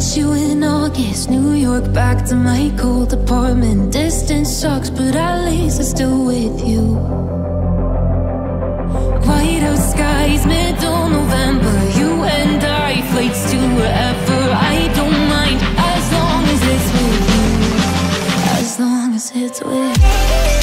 met you in August. New York, back to my cold apartment. Distance sucks, but at least I'm still with you. Whiteout skies, middle November. You and I, flights to wherever. I don't mind as long as it's with you. As long as it's with As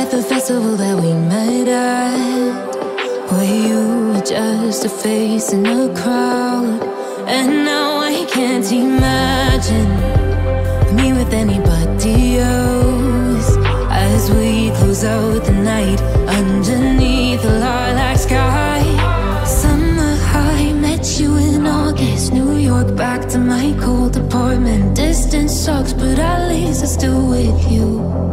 at the festival that we met at, where you were just a face in a crowd, and now I can't imagine me with anybody else as we close out the night underneath the lilac sky. Summer high, met you in August. New York, back to my cold apartment. Distance sucks, but at least I'm still with you.